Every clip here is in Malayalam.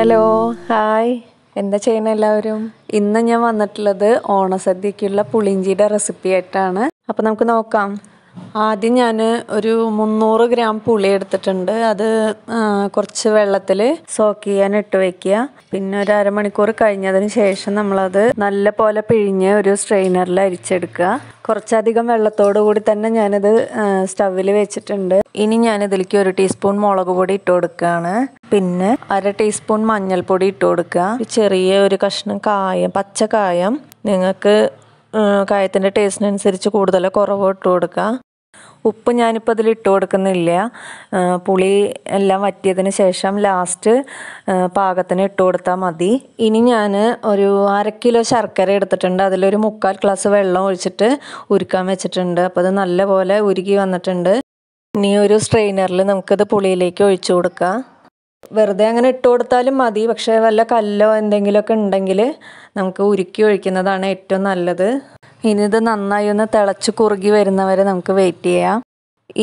Hello hi. എന്താ ചെയ്യണ എല്ലാവരും? ഇന്ന് ഞാൻ വന്നിട്ടുള്ളത് ഓണസദ്യക്കുള്ള പുളിഞ്ചിയുടെ റെസിപ്പി ആയിട്ടാണ്. അപ്പോൾ നമുക്ക് നോക്കാം. ആദ്യം ഞാൻ ഒരു മുന്നൂറ് ഗ്രാം പുളി എടുത്തിട്ടുണ്ട്. അത് കുറച്ച് വെള്ളത്തിൽ സോക്ക് ചെയ്യാൻ ഇട്ട് വെക്കുക. പിന്നെ ഒരു അരമണിക്കൂർ കഴിഞ്ഞതിന് ശേഷം നമ്മളത് നല്ല പോലെ പിഴിഞ്ഞ് ഒരു സ്ട്രെയിനറിൽ അരിച്ചെടുക്കുക. കുറച്ചധികം വെള്ളത്തോടു കൂടി തന്നെ ഞാനിത് സ്റ്റവിൽ വെച്ചിട്ടുണ്ട്. ഇനി ഞാൻ ഇതിലേക്ക് ഒരു ടീസ്പൂൺ മുളക് പൊടി ഇട്ട് കൊടുക്കുകയാണ്. പിന്നെ അര ടീസ്പൂൺ മഞ്ഞൾപ്പൊടി ഇട്ട് കൊടുക്കുക. ചെറിയ ഒരു കഷ്ണം കായം പച്ച കായം നിങ്ങൾക്ക് കായത്തിന്റെ ടേസ്റ്റിനനുസരിച്ച് കൂടുതലോ കുറവോ ഇട്ട് കൊടുക്കുക. ഉപ്പ് ഞാനിപ്പോൾ അതിൽ ഇട്ട് കൊടുക്കുന്നില്ല. പുളി എല്ലാം വറ്റിയതിന് ശേഷം ലാസ്റ്റ് പാകത്തിന് ഇട്ട് കൊടുത്താൽ മതി. ഇനി ഞാൻ ഒരു അര കിലോ ശർക്കര എടുത്തിട്ടുണ്ട്. അതിലൊരു മുക്കാൽ ഗ്ലാസ് വെള്ളം ഒഴിച്ചിട്ട് ഉരുക്കാൻ വെച്ചിട്ടുണ്ട്. അപ്പോൾ അത് നല്ലപോലെ ഉരുകി വന്നിട്ടുണ്ട്. ഇനി ഒരു സ്ട്രെയിനറിൽ നമുക്കിത് പുളിയിലേക്ക് ഒഴിച്ചു കൊടുക്കാം. വെറുതെ അങ്ങനെ ഇട്ട് കൊടുത്താലും മതി. പക്ഷേ വല്ല കല്ലോ എന്തെങ്കിലുമൊക്കെ ഉണ്ടെങ്കിൽ നമുക്ക് ഉരുക്കി ഒഴിക്കുന്നതാണ് ഏറ്റവും നല്ലത്. ഇനി ഇത് നന്നായി ഒന്ന് തിളച്ച് കുറുകി വരുന്നവരെ നമുക്ക് വെയിറ്റ് ചെയ്യാം.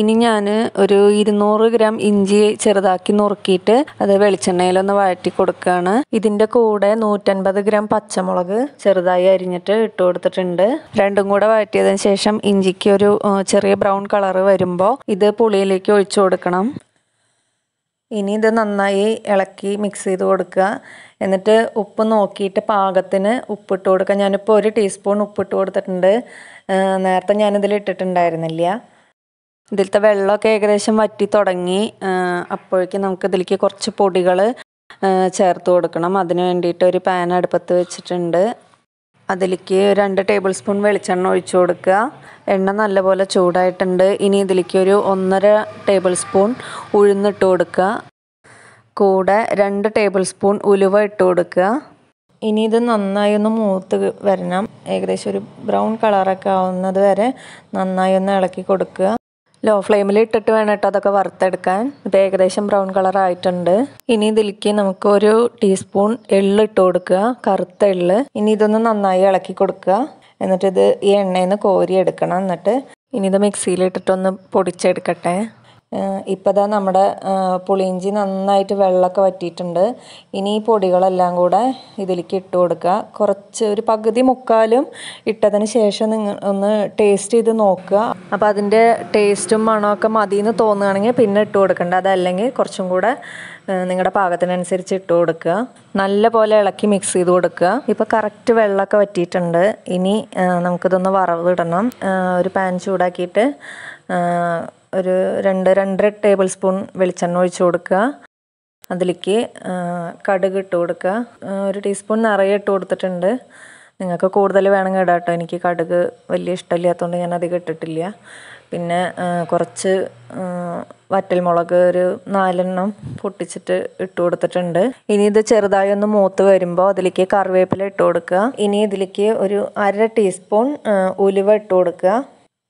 ഇനി ഞാൻ ഒരു ഇരുന്നൂറ് ഗ്രാം ഇഞ്ചി ചെറുതാക്കി നുറുക്കിയിട്ട് അത് വെളിച്ചെണ്ണയിലൊന്ന് വഴറ്റി കൊടുക്കുകയാണ് ഇതിന്റെ കൂടെ നൂറ്റൻപത് ഗ്രാം പച്ചമുളക് ചെറുതായി അരിഞ്ഞിട്ട് ഇട്ട് കൊടുത്തിട്ടുണ്ട്. രണ്ടും കൂടെ വഴറ്റിയതിന് ശേഷം ഇഞ്ചിക്ക് ഒരു ചെറിയ ബ്രൗൺ കളർ വരുമ്പോൾ ഇത് പുളിയിലേക്ക് ഒഴിച്ചു കൊടുക്കണം. ഇനി ഇത് നന്നായി ഇളക്കി മിക്സ് ചെയ്ത് കൊടുക്കുക. എന്നിട്ട് ഉപ്പ് നോക്കിയിട്ട് പാകത്തിന് ഉപ്പിട്ട് കൊടുക്കുക. ഞാനിപ്പോൾ ഒരു ടീസ്പൂൺ ഉപ്പിട്ട് കൊടുത്തിട്ടുണ്ട്. നേരത്തെ ഞാനിതിൽ ഇട്ടിട്ടുണ്ടായിരുന്നില്ല. ഇതിലത്തെ വെള്ളമൊക്കെ ഏകദേശം വറ്റി തുടങ്ങി. അപ്പോഴേക്കും നമുക്ക് ഇതിലേക്ക് കുറച്ച് പൊടികൾ ചേർത്ത് കൊടുക്കണം. അതിന് വേണ്ടിയിട്ട് ഒരു പാൻ അടുപ്പത്ത് വെച്ചിട്ടുണ്ട്. അതിലേക്ക് രണ്ട് ടേബിൾ സ്പൂൺ വെളിച്ചെണ്ണ ഒഴിച്ചു കൊടുക്കുക. എണ്ണ നല്ലപോലെ ചൂടായിട്ടുണ്ട്. ഇനി ഇതിലേക്ക് ഒരു ഒന്നര ടേബിൾ സ്പൂൺ ഉഴുന്നിട്ട് കൊടുക്കുക. കൂടെ രണ്ട് ടേബിൾ സ്പൂൺ ഉലുവ ഇട്ട് കൊടുക്കുക. ഇനി ഇത് നന്നായി ഒന്ന് മൂത്ത് വരണം. ഏകദേശം ഒരു ബ്രൗൺ കളറൊക്കെ ആവുന്നത് വരെ നന്നായി ഒന്ന് ഇളക്കി കൊടുക്കുക. ലോ ഫ്ലെയിമിൽ ഇട്ടിട്ട് വേണം കേട്ടോ അതൊക്കെ വറുത്തെടുക്കാൻ. ഇത് ഏകദേശം ബ്രൗൺ കളർ ആയിട്ടുണ്ട് ഇനി ഇതിലേക്ക് നമുക്ക് ഒരു ടീസ്പൂൺ എള്ള് ഇട്ട് കൊടുക്കുക. കറുത്ത എള്ള്. ഇനി ഇതൊന്ന് നന്നായി ഇളക്കി കൊടുക്കുക. എന്നിട്ട് ഇത് ഈ എണ്ണയിൽ നിന്ന് കോരി എടുക്കണം എന്നിട്ട്. ഇനി ഇത് മിക്സിയിലിട്ടിട്ടൊന്ന് പൊടിച്ചെടുക്കട്ടെ. ഇപ്പോൾ ദാ നമ്മുടെ പുളിയിഞ്ചി നന്നായിട്ട് വെള്ളമൊക്കെ വറ്റിയിട്ടുണ്ട്. ഇനി ഈ പൊടികളെല്ലാം കൂടെ ഇതിലേക്ക് ഇട്ട് കൊടുക്കുക. കുറച്ച് ഒരു പകുതി മുക്കാലും ഇട്ടതിന് ശേഷം നിങ്ങൾ ഒന്ന് ടേസ്റ്റ് ചെയ്ത് നോക്കുക. അപ്പോൾ അതിന്റെ ടേസ്റ്റും മണമൊക്കെ മതി എന്ന് തോന്നുകയാണെങ്കിൽ പിന്നെ ഇട്ട് കൊടുക്കണ്ട. അതല്ലെങ്കിൽ കുറച്ചും കൂടെ നിങ്ങളുടെ പാകത്തിനനുസരിച്ച് ഇട്ട് കൊടുക്കുക. നല്ല പോലെ ഇളക്കി മിക്സ് ചെയ്ത് കൊടുക്കുക. ഇപ്പോൾ കറക്റ്റ് വെള്ളമൊക്കെ വറ്റിയിട്ടുണ്ട്. ഇനി നമുക്കിതൊന്ന് വറവ് ഇടണം ഒരു പാൻ ചൂടാക്കിയിട്ട് ഒരു രണ്ട് രണ്ടര ടേബിൾ സ്പൂൺ വെളിച്ചെണ്ണ ഒഴിച്ചു കൊടുക്കുക. അതിലേക്ക് കടുക് ഇട്ട് കൊടുക്കുക. ഒരു ടീസ്പൂൺ നിറയെ ഇട്ട് കൊടുത്തിട്ടുണ്ട്. നിങ്ങൾക്ക് കൂടുതൽ വേണമെങ്കിൽ ഇടാം കേട്ടോ എനിക്ക് കടുക് വലിയ ഇഷ്ടമില്ലാത്തതുകൊണ്ട് ഞാൻ അധികം ഇട്ടിട്ടില്ല. പിന്നെ കുറച്ച് വറ്റൽമുളക് ഒരു നാലെണ്ണം പൊട്ടിച്ചിട്ട് ഇട്ട് കൊടുത്തിട്ടുണ്ട്. ഇനി ഇത് ചെറുതായി ഒന്ന് മൂത്ത് വരുമ്പോൾ അതിലേക്ക് കറിവേപ്പില ഇട്ട് കൊടുക്കുക. ഇനി ഇതിലേക്ക് ഒരു അര ടീസ്പൂൺ ഉലുവ ഇട്ട് കൊടുക്കുക.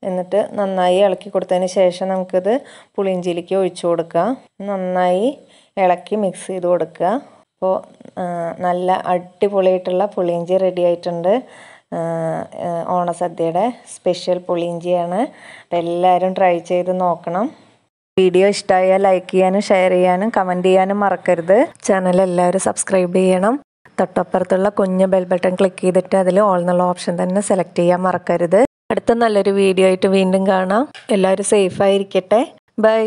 എന്നിട്ട് നന്നായി ഇളക്കി കൊടുത്തതിന് ശേഷം നമുക്കിത് പുളിയിഞ്ചിയിലേക്ക് ഒഴിച്ചു കൊടുക്കുക. നന്നായി ഇളക്കി മിക്സ് ചെയ്ത് കൊടുക്കുക. അപ്പോൾ നല്ല അടിപൊളിയായിട്ടുള്ള പുളിയിഞ്ചി റെഡി ആയിട്ടുണ്ട്. ഓണസദ്യയുടെ സ്പെഷ്യൽ പുളിയിഞ്ചിയാണ്. അപ്പോൾ എല്ലാവരും ട്രൈ ചെയ്ത് നോക്കണം. വീഡിയോ ഇഷ്ടമായാൽ ലൈക്ക് ചെയ്യാനും ഷെയർ ചെയ്യാനും കമന്റ് ചെയ്യാനും മറക്കരുത്. ചാനൽ എല്ലാവരും സബ്സ്ക്രൈബ് ചെയ്യണം. തൊട്ടപ്പുറത്തുള്ള കുഞ്ഞ് ബെൽ ബട്ടൺ ക്ലിക്ക് ചെയ്തിട്ട് അതിൽ ഓൾ എന്നുള്ള ഓപ്ഷൻ തന്നെ സെലക്ട് ചെയ്യാൻ മറക്കരുത്. അടുത്ത നല്ലൊരു വീഡിയോ ആയിട്ട് വീണ്ടും കാണാം. എല്ലാവരും സേഫ് ആയിരിക്കട്ടെ. ബൈ